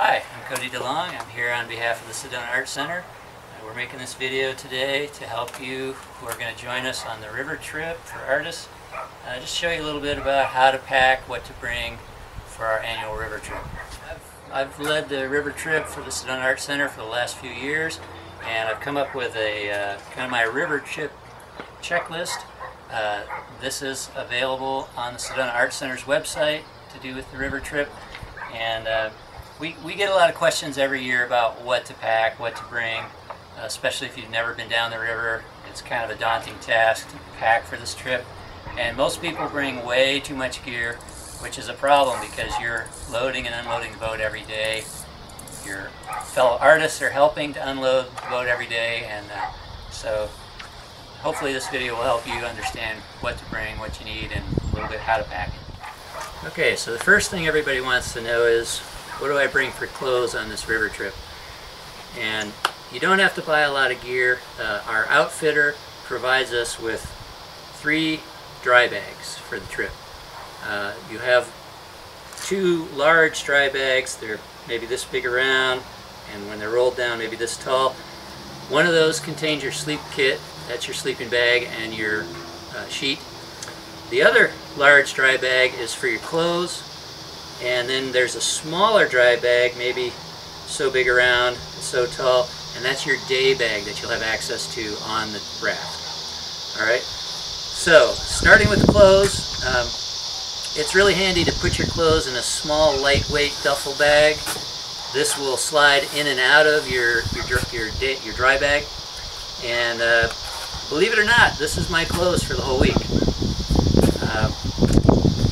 Hi, I'm Cody DeLong. I'm here on behalf of the Sedona Art Center. Uh, we're making this video today to help you who are going to join us on the river trip for artists. Uh, just show you a little bit about how to pack, what to bring for our annual river trip. I've, I've led the river trip for the Sedona Art Center for the last few years and I've come up with a uh, kind of my river trip checklist. Uh, this is available on the Sedona Art Center's website to do with the river trip and uh, we, we get a lot of questions every year about what to pack, what to bring, uh, especially if you've never been down the river. It's kind of a daunting task to pack for this trip. And most people bring way too much gear, which is a problem because you're loading and unloading the boat every day. Your fellow artists are helping to unload the boat every day, and uh, so hopefully this video will help you understand what to bring, what you need, and a little bit how to pack it. Okay, so the first thing everybody wants to know is what do I bring for clothes on this river trip? And you don't have to buy a lot of gear. Uh, our outfitter provides us with three dry bags for the trip. Uh, you have two large dry bags. They're maybe this big around, and when they're rolled down, maybe this tall. One of those contains your sleep kit. That's your sleeping bag and your uh, sheet. The other large dry bag is for your clothes and then there's a smaller dry bag, maybe so big around, so tall, and that's your day bag that you'll have access to on the raft. Alright, so starting with the clothes, um, it's really handy to put your clothes in a small lightweight duffel bag. This will slide in and out of your your your, your dry bag, and uh, believe it or not, this is my clothes for the whole week. Uh,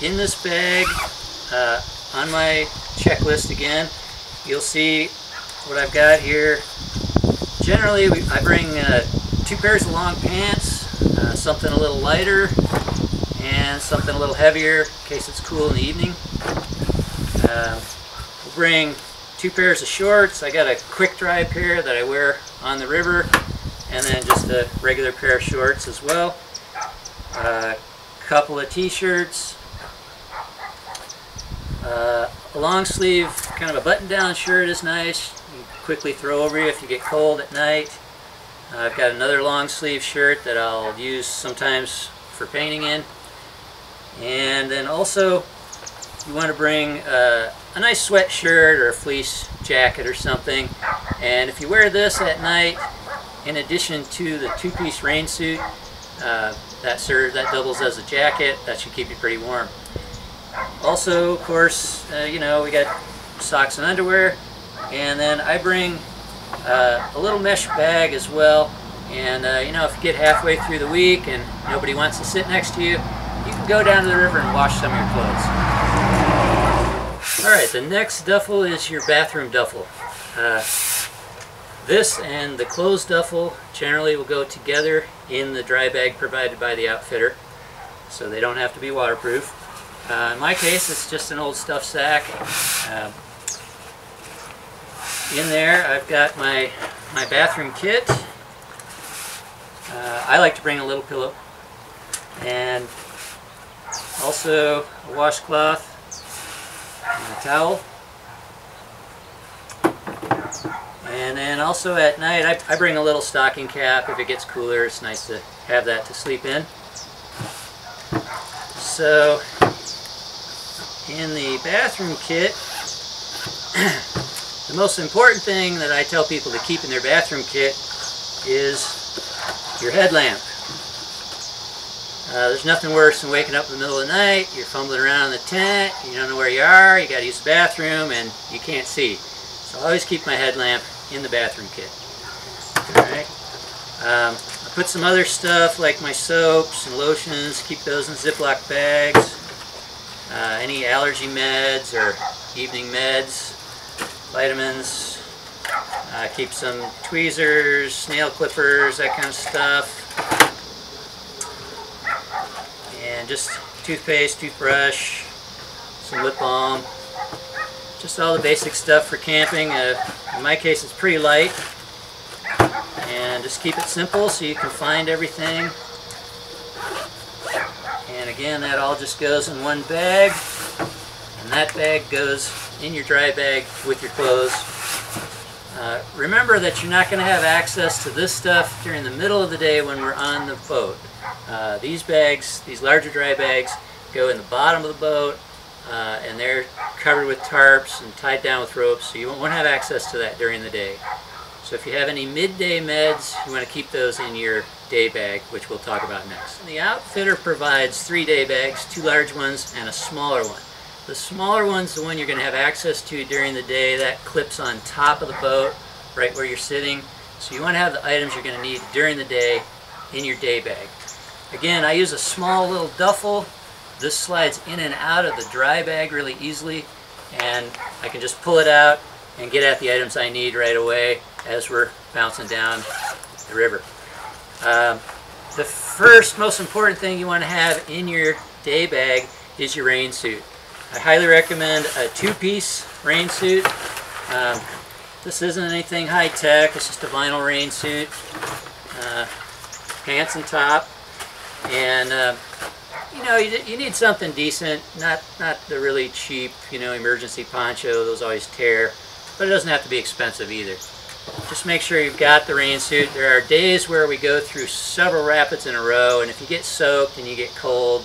in this bag, uh, on my checklist again, you'll see what I've got here. Generally, I bring uh, two pairs of long pants, uh, something a little lighter, and something a little heavier in case it's cool in the evening. Uh, we'll bring two pairs of shorts. I got a quick dry pair that I wear on the river, and then just a regular pair of shorts as well. A uh, couple of t-shirts, uh, a long sleeve, kind of a button down shirt is nice. You quickly throw over you if you get cold at night. Uh, I've got another long sleeve shirt that I'll use sometimes for painting in. And then also you want to bring uh, a nice sweatshirt or a fleece jacket or something. And if you wear this at night, in addition to the two-piece rain suit, uh, that serves, that doubles as a jacket. That should keep you pretty warm. Also, of course, uh, you know, we got socks and underwear. And then I bring uh, a little mesh bag as well. And, uh, you know, if you get halfway through the week and nobody wants to sit next to you, you can go down to the river and wash some of your clothes. Alright, the next duffel is your bathroom duffel. Uh, this and the clothes duffel generally will go together in the dry bag provided by the outfitter, so they don't have to be waterproof. Uh, in my case, it's just an old stuff sack. Uh, in there, I've got my, my bathroom kit. Uh, I like to bring a little pillow. And also a washcloth and a towel. And then also at night, I, I bring a little stocking cap. If it gets cooler, it's nice to have that to sleep in. So in the bathroom kit, the most important thing that I tell people to keep in their bathroom kit is your headlamp. Uh, there's nothing worse than waking up in the middle of the night, you're fumbling around in the tent, you don't know where you are, you got to use the bathroom, and you can't see. So I always keep my headlamp in the bathroom kit. Alright. Um, I put some other stuff like my soaps and lotions, keep those in Ziploc bags uh, any allergy meds or evening meds, vitamins, uh, keep some tweezers, nail clippers, that kind of stuff, and just toothpaste, toothbrush, some lip balm, just all the basic stuff for camping. Uh, in my case it's pretty light. And just keep it simple so you can find everything and again, that all just goes in one bag. And that bag goes in your dry bag with your clothes. Uh, remember that you're not going to have access to this stuff during the middle of the day when we're on the boat. Uh, these bags, these larger dry bags, go in the bottom of the boat uh, and they're covered with tarps and tied down with ropes so you won't have access to that during the day. So if you have any midday meds, you want to keep those in your day bag, which we'll talk about next. The outfitter provides three day bags, two large ones and a smaller one. The smaller one's the one you're going to have access to during the day. That clips on top of the boat, right where you're sitting. So you want to have the items you're going to need during the day in your day bag. Again, I use a small little duffel. This slides in and out of the dry bag really easily, and I can just pull it out and get at the items I need right away as we're bouncing down the river. Um, the first most important thing you want to have in your day bag is your rain suit. I highly recommend a two-piece rain suit. Um, this isn't anything high-tech, it's just a vinyl rain suit. Uh, pants and top. And, uh, you know, you, you need something decent, not, not the really cheap, you know, emergency poncho, those always tear. But it doesn't have to be expensive either. Just make sure you've got the rain suit. There are days where we go through several rapids in a row, and if you get soaked and you get cold,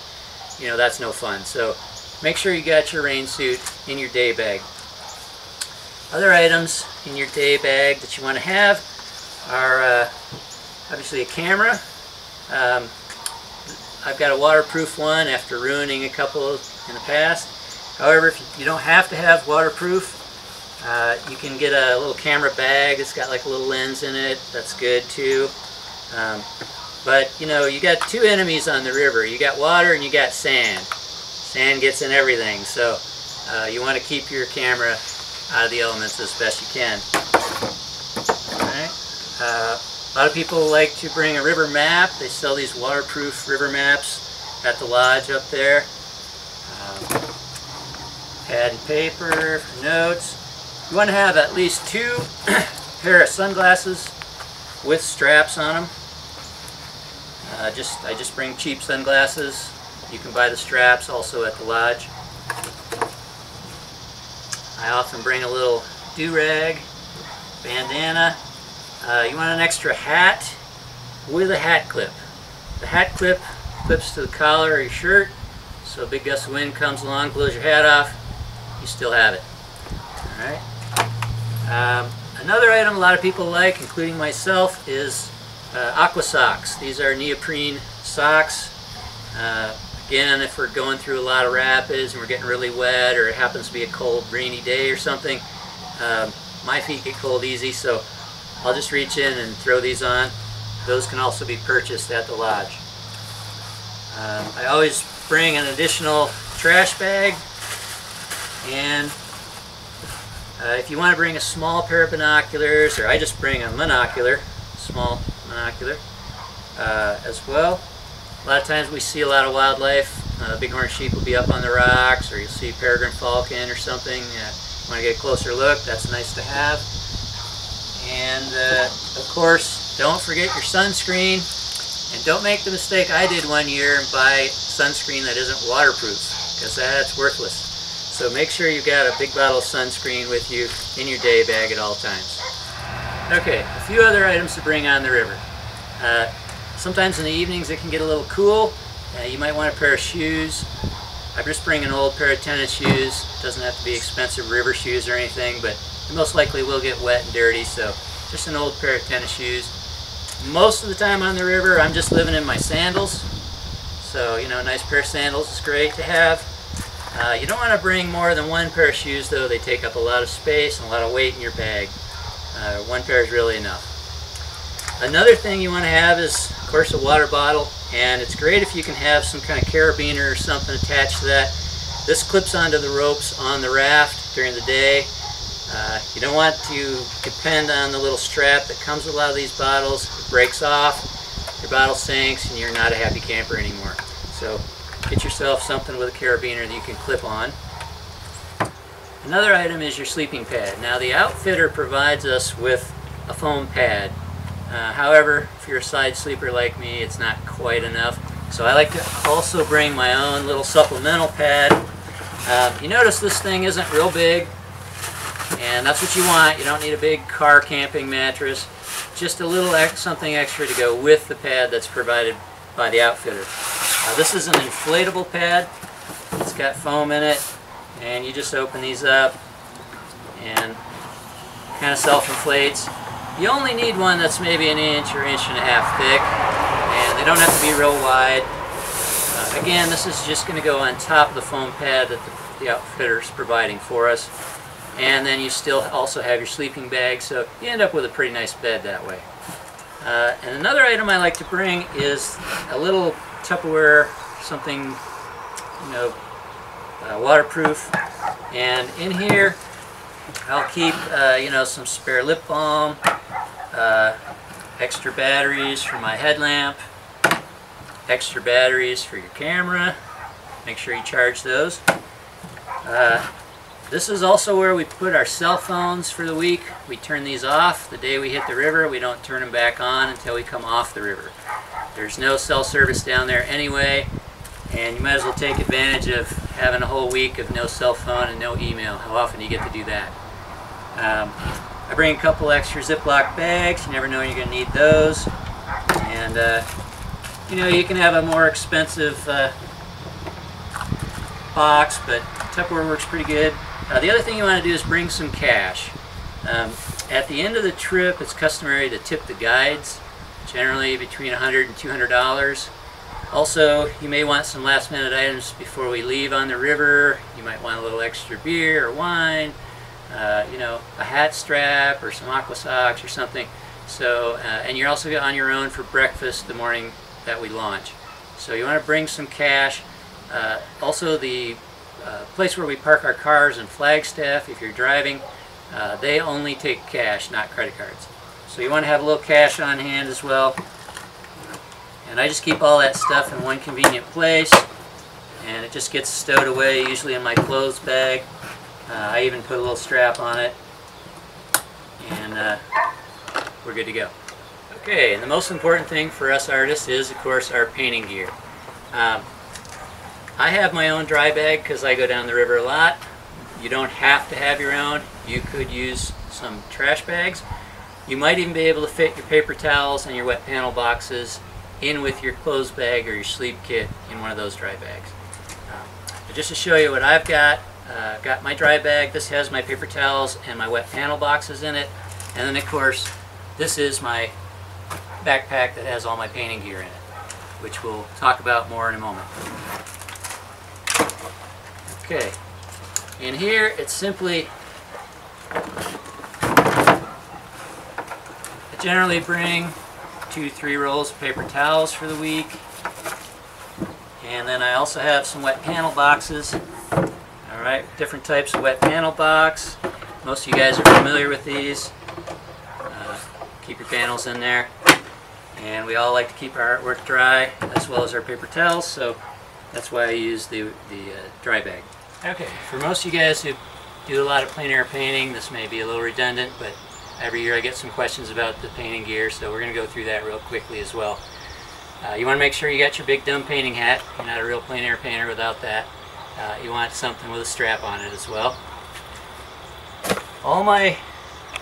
you know, that's no fun. So make sure you got your rain suit in your day bag. Other items in your day bag that you want to have are uh, obviously a camera. Um, I've got a waterproof one after ruining a couple in the past. However, if you don't have to have waterproof, uh, you can get a little camera bag. It's got like a little lens in it. That's good too. Um, but you know, you got two enemies on the river. You got water and you got sand. Sand gets in everything, so uh, you want to keep your camera out of the elements as best you can. Uh, a lot of people like to bring a river map. They sell these waterproof river maps at the lodge up there. Um, pad and paper for notes. You want to have at least two pair of sunglasses with straps on them. Uh, just I just bring cheap sunglasses. You can buy the straps also at the lodge. I often bring a little do-rag, bandana. Uh, you want an extra hat with a hat clip. The hat clip clips to the collar of your shirt, so a big gust of wind comes along, blows your hat off, you still have it. All right. Um, another item a lot of people like, including myself, is uh, aqua socks. These are neoprene socks. Uh, again, if we're going through a lot of rapids and we're getting really wet or it happens to be a cold, rainy day or something, um, my feet get cold easy, so I'll just reach in and throw these on. Those can also be purchased at the lodge. Um, I always bring an additional trash bag and uh, if you want to bring a small pair of binoculars, or I just bring a monocular, small monocular uh, as well. A lot of times we see a lot of wildlife. Uh, bighorn sheep will be up on the rocks, or you'll see peregrine falcon or something. Uh, want to get a closer look, that's nice to have. And uh, of course, don't forget your sunscreen. And don't make the mistake I did one year and buy sunscreen that isn't waterproof, because that's worthless. So make sure you've got a big bottle of sunscreen with you in your day bag at all times. Okay, a few other items to bring on the river. Uh, sometimes in the evenings it can get a little cool. Uh, you might want a pair of shoes. I just bring an old pair of tennis shoes. Doesn't have to be expensive river shoes or anything, but most likely will get wet and dirty, so just an old pair of tennis shoes. Most of the time on the river, I'm just living in my sandals. So, you know, a nice pair of sandals is great to have. Uh, you don't want to bring more than one pair of shoes though. They take up a lot of space and a lot of weight in your bag. Uh, one pair is really enough. Another thing you want to have is, of course, a water bottle. And it's great if you can have some kind of carabiner or something attached to that. This clips onto the ropes on the raft during the day. Uh, you don't want to depend on the little strap that comes with a lot of these bottles. It breaks off, your bottle sinks, and you're not a happy camper anymore. So Get yourself something with a carabiner that you can clip on. Another item is your sleeping pad. Now the outfitter provides us with a foam pad. Uh, however, if you're a side sleeper like me, it's not quite enough. So I like to also bring my own little supplemental pad. Uh, you notice this thing isn't real big. And that's what you want. You don't need a big car camping mattress. Just a little ex something extra to go with the pad that's provided by the outfitter. Uh, this is an inflatable pad. It's got foam in it. And you just open these up and kind of self-inflates. You only need one that's maybe an inch or inch and a half thick. And they don't have to be real wide. Uh, again, this is just going to go on top of the foam pad that the, the outfitter is providing for us. And then you still also have your sleeping bag, so you end up with a pretty nice bed that way. Uh, and another item I like to bring is a little Tupperware, something, you know, uh, waterproof. And in here, I'll keep, uh, you know, some spare lip balm, uh, extra batteries for my headlamp, extra batteries for your camera. Make sure you charge those. Uh, this is also where we put our cell phones for the week. We turn these off the day we hit the river. We don't turn them back on until we come off the river. There's no cell service down there anyway, and you might as well take advantage of having a whole week of no cell phone and no email. How often do you get to do that? Um, I bring a couple extra Ziploc bags. You never know when you're going to need those. And, uh, you know, you can have a more expensive uh, box, but Tupperware works pretty good. Uh, the other thing you want to do is bring some cash. Um, at the end of the trip, it's customary to tip the guides, generally between $100 and $200. Also, you may want some last minute items before we leave on the river. You might want a little extra beer or wine, uh, you know, a hat strap or some aqua socks or something. So, uh, and you're also on your own for breakfast the morning that we launch. So you want to bring some cash. Uh, also, the uh, place where we park our cars in Flagstaff, if you're driving, uh, they only take cash, not credit cards. So you want to have a little cash on hand as well. And I just keep all that stuff in one convenient place. And it just gets stowed away, usually in my clothes bag. Uh, I even put a little strap on it. And uh, we're good to go. Okay, and the most important thing for us artists is, of course, our painting gear. Um, I have my own dry bag because I go down the river a lot. You don't have to have your own. You could use some trash bags. You might even be able to fit your paper towels and your wet panel boxes in with your clothes bag or your sleep kit in one of those dry bags. Uh, just to show you what I've got, uh, got my dry bag. This has my paper towels and my wet panel boxes in it. And then of course, this is my backpack that has all my painting gear in it, which we'll talk about more in a moment. Okay, in here it's simply, I generally bring two, three rolls of paper towels for the week. And then I also have some wet panel boxes. All right, different types of wet panel box. Most of you guys are familiar with these. Uh, keep your panels in there. And we all like to keep our artwork dry as well as our paper towels, so that's why I use the, the uh, dry bag. Okay, for most of you guys who do a lot of plein air painting, this may be a little redundant, but every year I get some questions about the painting gear, so we're going to go through that real quickly as well. Uh, you want to make sure you got your big dumb painting hat. You're not a real plein air painter without that. Uh, you want something with a strap on it as well. All my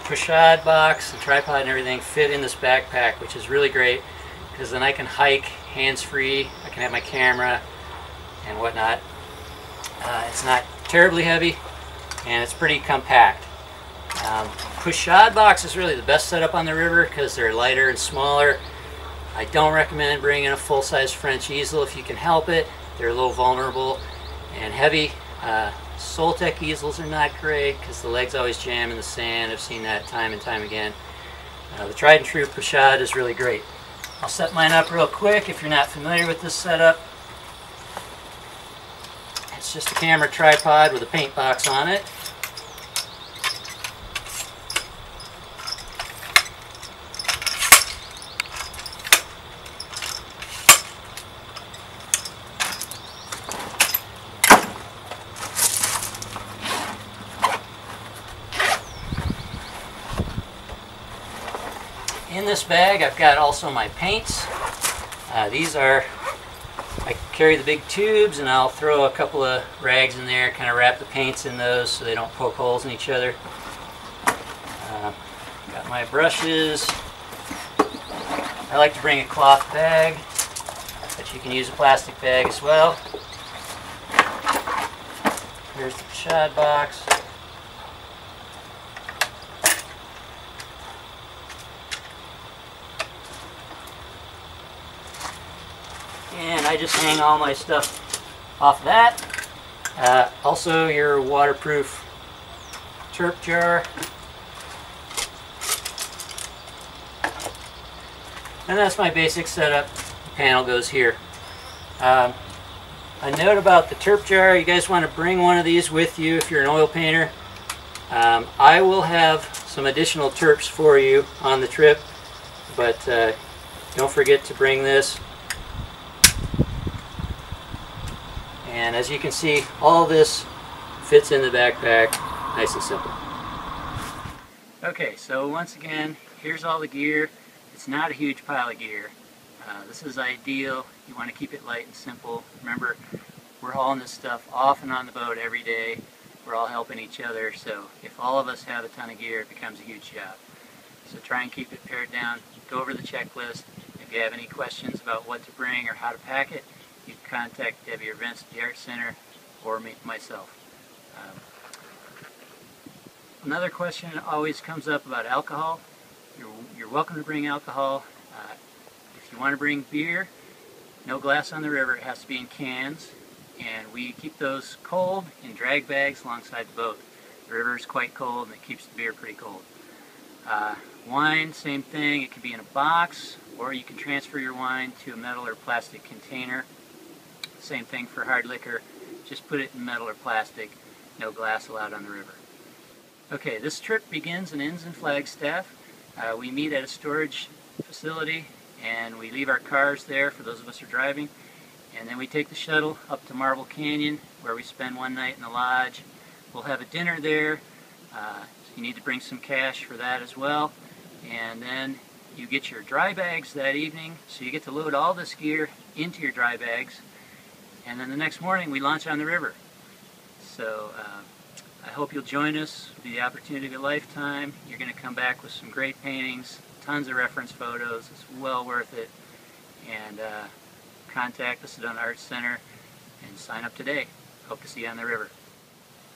pochade box, the tripod and everything fit in this backpack, which is really great because then I can hike hands-free. I can have my camera and whatnot. Uh, it's not terribly heavy and it's pretty compact. Um, Pochade box is really the best setup on the river because they're lighter and smaller. I don't recommend bringing a full-size French easel if you can help it. They're a little vulnerable and heavy. Uh, Soltek easels are not great because the legs always jam in the sand. I've seen that time and time again. Uh, the tried and true Pochade is really great. I'll set mine up real quick if you're not familiar with this setup. It's just a camera tripod with a paint box on it. This bag I've got also my paints. Uh, these are I carry the big tubes and I'll throw a couple of rags in there, kind of wrap the paints in those so they don't poke holes in each other. Uh, got my brushes. I like to bring a cloth bag, but you can use a plastic bag as well. Here's the shad box. And I just hang all my stuff off that. Uh, also your waterproof turp jar. And that's my basic setup. The panel goes here. Um, a note about the turp jar, you guys want to bring one of these with you if you're an oil painter. Um, I will have some additional turps for you on the trip, but uh, don't forget to bring this. And as you can see, all this fits in the backpack, nice and simple. Okay, so once again, here's all the gear. It's not a huge pile of gear. Uh, this is ideal. You want to keep it light and simple. Remember, we're hauling this stuff off and on the boat every day. We're all helping each other, so if all of us have a ton of gear, it becomes a huge job. So try and keep it pared down. Go over the checklist. If you have any questions about what to bring or how to pack it, you contact Debbie or Vince at the Art Center or me, myself. Um, another question always comes up about alcohol. You're, you're welcome to bring alcohol. Uh, if you want to bring beer, no glass on the river. It has to be in cans. And we keep those cold in drag bags alongside the boat. The river is quite cold and it keeps the beer pretty cold. Uh, wine, same thing. It can be in a box or you can transfer your wine to a metal or plastic container. Same thing for hard liquor. Just put it in metal or plastic. No glass allowed on the river. Okay, this trip begins and ends in Flagstaff. Uh, we meet at a storage facility and we leave our cars there for those of us who are driving. And then we take the shuttle up to Marble Canyon where we spend one night in the lodge. We'll have a dinner there. Uh, so you need to bring some cash for that as well. And then you get your dry bags that evening. So you get to load all this gear into your dry bags. And then the next morning we launch on the river. So uh, I hope you'll join us. It'll be the opportunity of a lifetime. You're going to come back with some great paintings, tons of reference photos. It's well worth it. And uh, contact the Sedona Arts Center and sign up today. Hope to see you on the river.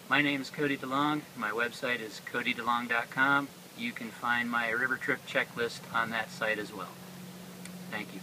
My name is Cody DeLong. My website is codydelong.com. You can find my river trip checklist on that site as well. Thank you.